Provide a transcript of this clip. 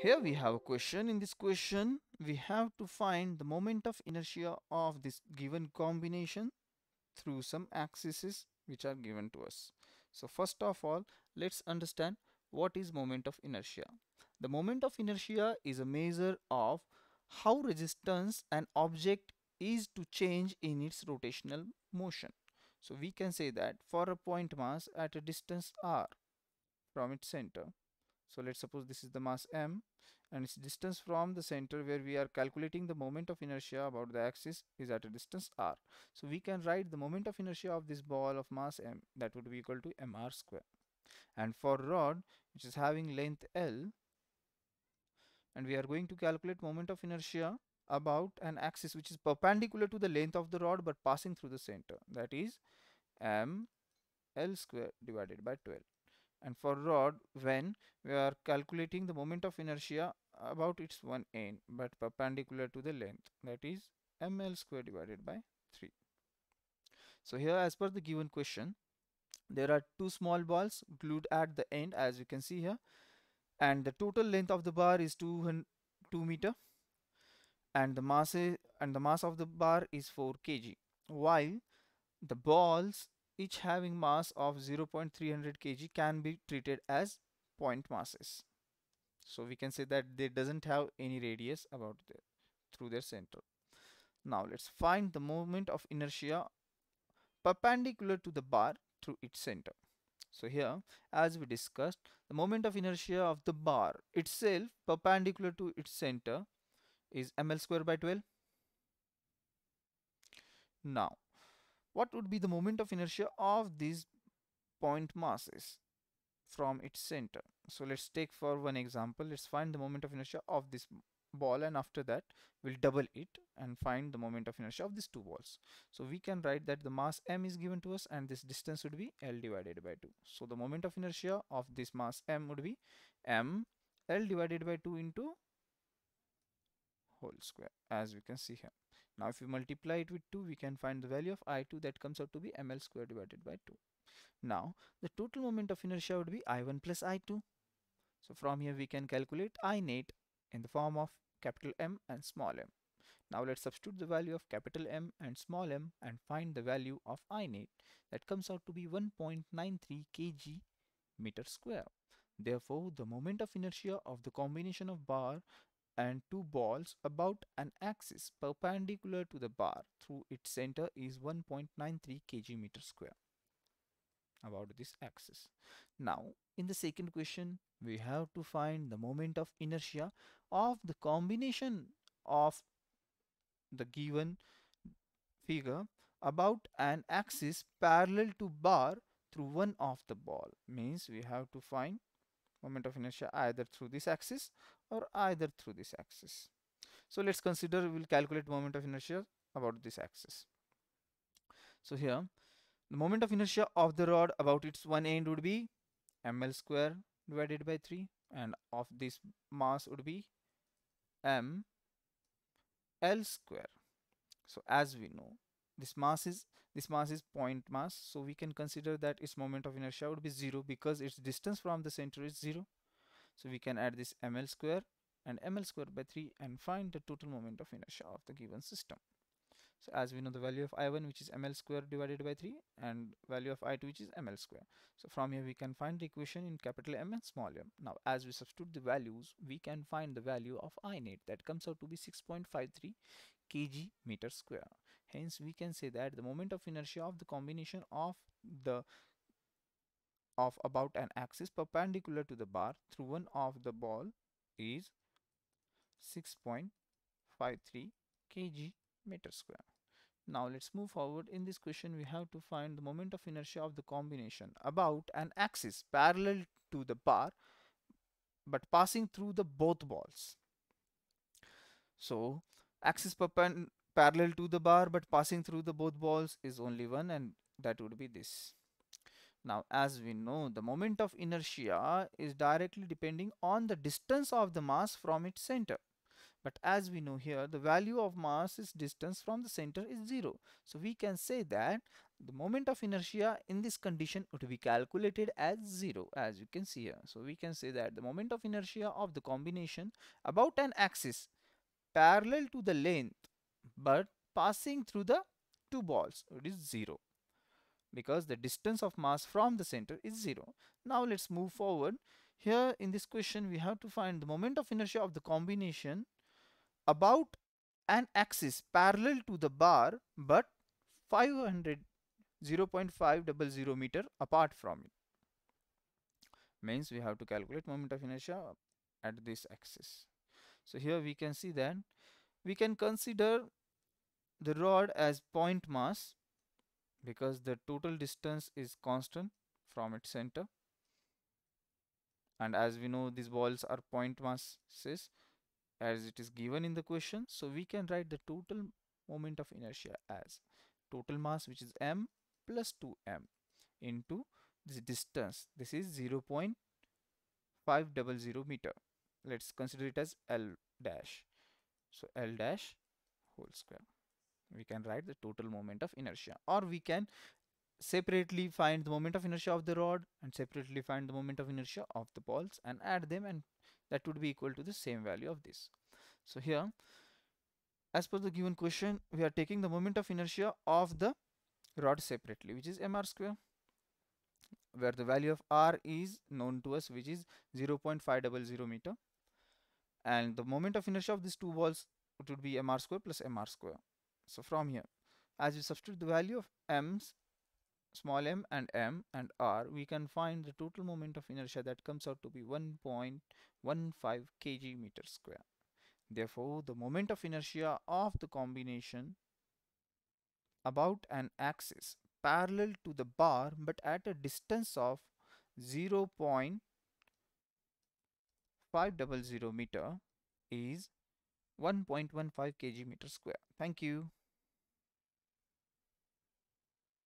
Here we have a question. In this question, we have to find the moment of inertia of this given combination through some axes which are given to us. So first of all, let's understand what is moment of inertia. The moment of inertia is a measure of how resistance an object is to change in its rotational motion. So we can say that for a point mass at a distance r from its center. So let's suppose this is the mass m and its distance from the center where we are calculating the moment of inertia about the axis is at a distance r. So we can write the moment of inertia of this ball of mass m that would be equal to mr square. And for rod which is having length L and we are going to calculate moment of inertia about an axis which is perpendicular to the length of the rod but passing through the center that is m L square divided by 12 and for rod when we are calculating the moment of inertia about its one end but perpendicular to the length that is ml square divided by 3 so here as per the given question there are two small balls glued at the end as you can see here and the total length of the bar is 2 2 meter and the mass is, and the mass of the bar is 4 kg while the balls each having mass of 0.300 kg can be treated as point masses. So we can say that they doesn't have any radius about there through their center. Now let's find the moment of inertia perpendicular to the bar through its center. So here as we discussed the moment of inertia of the bar itself perpendicular to its center is ml square by 12. Now what would be the moment of inertia of these point masses from its center? So let's take for one example. Let's find the moment of inertia of this ball and after that we'll double it and find the moment of inertia of these two balls. So we can write that the mass m is given to us and this distance would be l divided by 2 so the moment of inertia of this mass m would be m l divided by 2 into whole square as we can see here now if we multiply it with 2 we can find the value of I2 that comes out to be ml square divided by 2. Now the total moment of inertia would be I1 plus I2. So from here we can calculate I net in the form of capital M and small m. Now let's substitute the value of capital M and small m and find the value of I net that comes out to be 1.93 kg meter square. Therefore, the moment of inertia of the combination of bar and two balls about an axis perpendicular to the bar through its center is 1.93 kg meter square about this axis. Now in the second question we have to find the moment of inertia of the combination of the given figure about an axis parallel to bar through one of the ball means we have to find moment of inertia either through this axis or either through this axis. So let's consider we'll calculate moment of inertia about this axis. So here the moment of inertia of the rod about its one end would be ml square divided by 3 and of this mass would be m l square. So as we know this mass is this mass is point mass. So we can consider that its moment of inertia would be 0 because its distance from the center is 0 so we can add this ml square and ml square by 3 and find the total moment of inertia of the given system. So as we know the value of i1 which is ml square divided by 3 and value of i2 which is ml square. So from here we can find the equation in capital M and small m. Now as we substitute the values we can find the value of i net that comes out to be 6.53 kg meter square Hence, we can say that the moment of inertia of the combination of the of about an axis perpendicular to the bar through one of the ball is 6.53 kg meter square. Now let's move forward. In this question, we have to find the moment of inertia of the combination about an axis parallel to the bar but passing through the both balls. So axis perpendicular parallel to the bar but passing through the both balls is only one and that would be this. Now as we know the moment of inertia is directly depending on the distance of the mass from its center. But as we know here the value of mass is distance from the center is 0. So we can say that the moment of inertia in this condition would be calculated as 0 as you can see here. So we can say that the moment of inertia of the combination about an axis parallel to the length but passing through the two balls it is 0 because the distance of mass from the center is 0. Now let's move forward. Here in this question we have to find the moment of inertia of the combination about an axis parallel to the bar but 500 0.500 meter apart from it means we have to calculate moment of inertia at this axis so here we can see that we can consider the rod as point mass because the total distance is constant from its center. And as we know these balls are point masses as it is given in the question. So we can write the total moment of inertia as total mass which is m plus 2m into this distance. This is 0 0.500 meter. Let's consider it as l dash. So l dash whole square we can write the total moment of inertia. Or we can separately find the moment of inertia of the rod and separately find the moment of inertia of the balls and add them and that would be equal to the same value of this. So here as per the given question we are taking the moment of inertia of the rod separately which is mr square where the value of r is known to us which is 0.500 meter. And the moment of inertia of these two balls it would be mr square plus mr square so from here as we substitute the value of m's small m and m and r we can find the total moment of inertia that comes out to be 1.15 kg meter square therefore the moment of inertia of the combination about an axis parallel to the bar but at a distance of 0.500 meter is 1.15 kg meter square. Thank you.